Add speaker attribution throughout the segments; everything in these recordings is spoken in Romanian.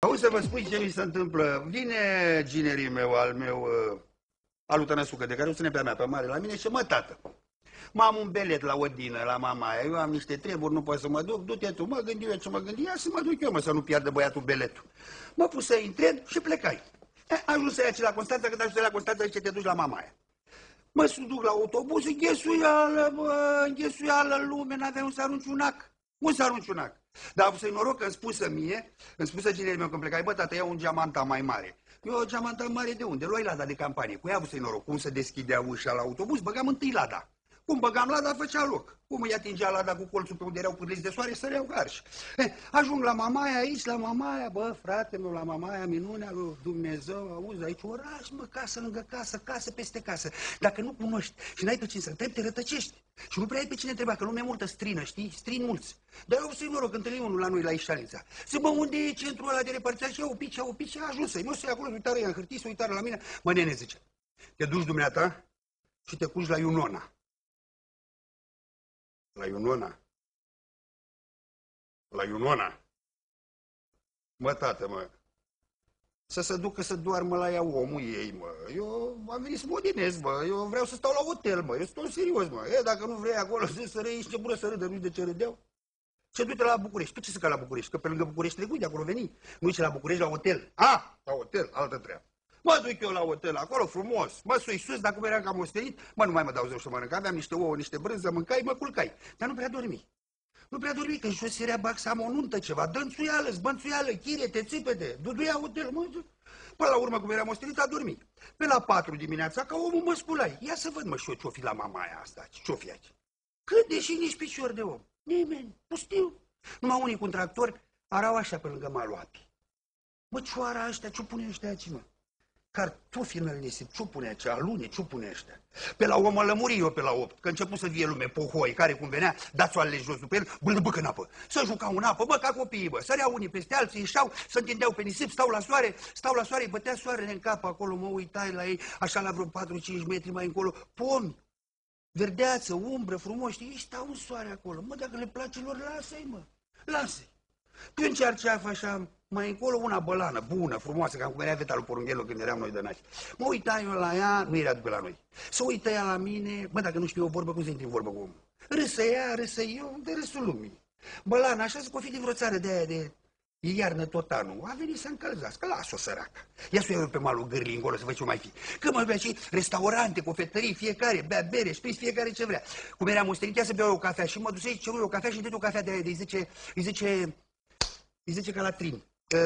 Speaker 1: Auzi să vă spui ce mi se întâmplă. Vine ginerii meu, al meu, uh, alu Tănăsucă, de care o ține pe a mea, pe mare, la mine și mă, tată. M-am un belet la Odină, la mama aia, eu am niște treburi, nu pot să mă duc, du-te tu, mă gândi eu ce mă gândi, ia să mă duc eu, mă, să nu piardă băiatul beletul. Mă pus să intren și plecai. Eh, ajuns să ia la Constanța, când ajungi la Constanța, zice, te duci la mama aia. Mă să duc la autobuz, înghesuială, bă, înghesuială lume, n-avea un să arunci un ac. Un să arunci un ac. Dar am să-i noroc că îmi spusă mie, îmi spusă ginerii meu când plecai, bă, tată, iau un geamanta mai mare. Eu o geamanta mare de unde? Luai lada de campanie. Cu ea am să-i noroc. Cum să deschidea ușa la autobuz? Băgam întâi lada. Cum băgam lada, făcea loc. Cum îi atingea lada cu colțul pe unde erau pârliți de soare, săreau garși. Eh, ajung la mamaia aici, la mamaia, bă, frate meu, la mamaia, minunea lui Dumnezeu, auzi, aici oraș, mă, casă lângă casă, casă peste casă. Dacă nu cunoști și n-ai pe cine să întrebi, te rătăcești. Și nu prea ai pe cine întreba, că lumea multă strină, știi? Strin mulți. Dar eu să-i noroc, întâlnim unul la noi, la Ișalnița. Zic, bă, unde e centrul ăla de repartizare? Și eu, pice, o pice, ajuns să-i. Nu să acolo, uitare, în hârtie, să uitare la mine. Mă, nene, zice, te duci dumneata și te culci la Iunona. La Iunona. La Iunona. Mă, tată, mă. Să se ducă să doarmă la ea omul ei, mă. Eu am venit să mă odinez, mă. Eu vreau să stau la hotel, mă. Eu sunt serios, mă. E, dacă nu vrei acolo să, să răi, ce bună să râdă, nu de ce râdeau. Ce du-te la București. Pe ce să ca la București? Că pe lângă București trebuie de acolo veni. Nu ce la București, la hotel. A, la hotel, altă treabă. Mă duc eu la hotel acolo, frumos, mă sui sus, dacă eram cam ostenit, mă, nu mai mă dau zău să mănânc, aveam niște ouă, niște brânză, mâncai, mă culcai, dar nu prea dormi. Nu prea dormi, că jos era bax am o nuntă ceva, dănțuială, zbănțuială, chirie, te țipete, duduia hotel, mă, Până la urmă, cum eram ostenit, a dormit. Pe la patru dimineața, ca omul mă sculai. Ia să văd, mă, și eu ce-o fi la mama aia asta, ce-o fi aici. Cât deși nici picior de om. Nimeni, pustiu. Numai unii cu tractori arau așa pe lângă malul apii. Mă, cioara ăștia, ce pune ăștia aici, mă? Cartofi înălnisi, ciupune ce alune, ciupune ăștia. Pe la o mă lămuri eu pe la opt, că început să vie lume, pohoi, care cum venea, dați-o ale jos după el, bă, bă, în apă. Să jucau în apă, bă, ca copiii, bă. Săreau unii peste alții, ieșeau, să întindeau pe nisip, stau la soare, stau la soare, bătea soarele în cap acolo, mă uitai la ei, așa la vreo 4-5 metri mai încolo, pomi, verdeață, umbră, frumos, știi, ei stau în soare acolo. Mă, dacă le place lor, lasă-i, mă, lasă-i. Când cearceafă așa, mai încolo una bălană, bună, frumoasă, cam cum era veta lui Porunghelo când eram noi de nași. Mă uitam eu la ea, nu era după la noi. Să uită ea la mine, bă, dacă nu știu o vorbă, cum să intri în vorbă cu omul? Râsă ea, râsă eu, de râsul lumii. Bălana, așa să fi din vreo țară de aia de E iarnă tot anul. A venit să încălzească. Las-o săracă. Ia să eu pe malul gârlii încolo să văd ce mai fi. Că mă și restaurante, cofetării, fiecare, bea bere, șpris fiecare ce vrea. Cum eram ostenit, ia să beau o cafea și mă duce și o cafea și de o cafea de aia de îi zice, îi zice, îi zice ca la trin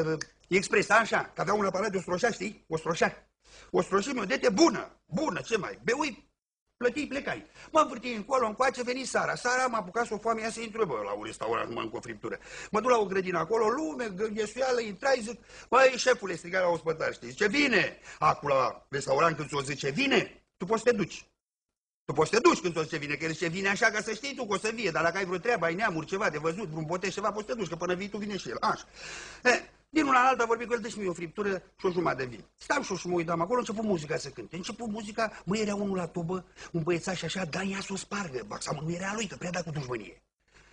Speaker 1: uh, expres, așa, că avea un aparat de ostroșa, știi? Ostroșa. Ostroșii meu, dete bună, bună, ce mai? Beui, plătii, plecai. Mă învârti încolo, încoace, veni Sara. Sara m-a apucat să o foame, ia să intru, bă, la un restaurant, mă, cu o friptură. Mă duc la o grădină acolo, lume, ghesuială, intrai, zic, băi, șefule, striga la ospătar, știi? Zice, vine! Acum la restaurant când ți-o zice, vine, tu poți să te duci. Tu poți să te duci când ți-o zice vine, că el zice vine așa ca să știi tu că o să vie, dar dacă ai vreo treabă, ai neamuri, ceva de văzut, vreun poteș, ceva, poți să te duci, că până vii tu vine și el. Așa. Eh, din una la alta vorbim cu el, dă-și mie o friptură și o jumătate de vin. Stau și o mă uitam acolo, a început muzica să cânte. A început muzica, mă era unul la tobă, un băiețaș așa, da, ia să o spargă. Baxamă, nu era lui, că prea dat cu dușmănie.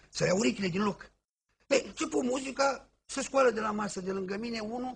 Speaker 1: Să ia urechile din loc. Ei, început muzica, se scoală de la masă de lângă mine, unul,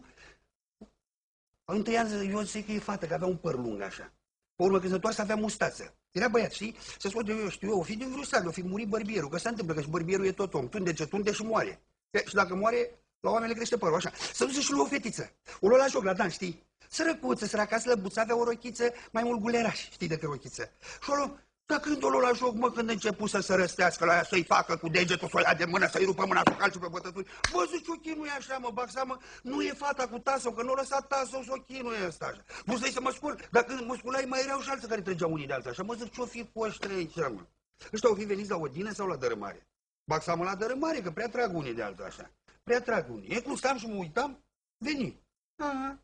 Speaker 1: întâiază, eu zic că e fată, că avea un păr lung așa. Pe urmă, când se întoarse, avea mustață. Era băiat, știi? Se scoate, eu știu eu, o fi din vreo o fi murit bărbierul, că se întâmplă, că și bărbierul e tot om. Tunde ce tunde și moare. E, și dacă moare, la oameni le crește părul, așa. Să duce și lui o fetiță. O lua la joc, la dan, știi? Sărăcuță, săraca slăbuță, avea o rochiță mai mult guleraș, știi de că rochiță. Și o lua, dar când o lua la joc, mă, când început să se răstească la ea, să-i facă cu degetul, să o ia de mână, să-i rupă mâna, să o calce pe bătături. Bă, zici, o chinuie așa, mă, bag seama, nu e fata cu tasă, că nu o lăsat tasă, să o chinuie asta așa. Bă, să mă scur, dar când mă sculai, mai erau și alții care trăgeau unii de alții, așa. Mă zic, ce-o fi cu ăștia aici, mă? Ăștia au fi veniți la Odine sau la dărâmare? Bag seama la dărâmare, că prea trag unii de alții, așa prea trag unii. E cum stam și mă uitam, veni. Aha,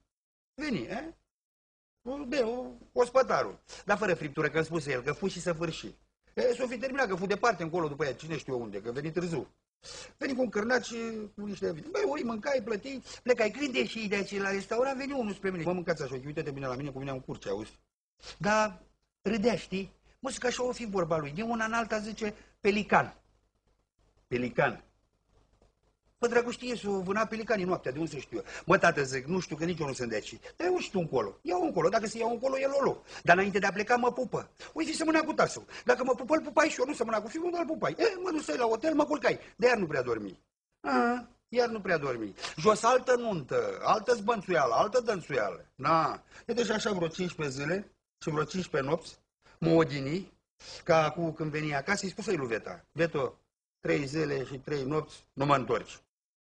Speaker 1: veni, e? De, o, ospătarul. Dar fără friptură, că îmi spuse el, că fu și să vârși. S-o fi terminat, că fu departe încolo după aia, cine știu unde, că veni târziu. Veni cu un cărnat și cu niște vin. Băi, ori mâncai, plătii, plecai. Când ieși de aici la restaurant, veni unul spre mine. Mă mâncați așa, uite-te bine la mine, cu mine un curce, auzi? Dar râdea, știi? Mă, zic, așa o fi vorba lui. Din una în alta zice pelican. Pelican. Bă, dragul știe să o vâna pelicanii noaptea, de unde să știu eu? Mă, tată, zic, nu știu că nici eu nu sunt de aici. Dar eu și tu încolo. Iau încolo, dacă se iau încolo, e lolo. Dar înainte de a pleca, mă pupă. Ui, fi semăna cu tasul. Dacă mă pupă, îl pupai și eu, nu semăna cu fiul, dar îl pupai. E, mă duceai la hotel, mă culcai. De iar nu prea dormi. A, iar nu prea dormi. Jos altă nuntă, altă zbănțuială, altă dănțuială. Na, e deja așa vreo 15 zile și vreo 15 nopți, mă odini, ca acum când veni acasă, îi spusei lui Veta, Veto, trei zile și trei nopți, nu mă întorci.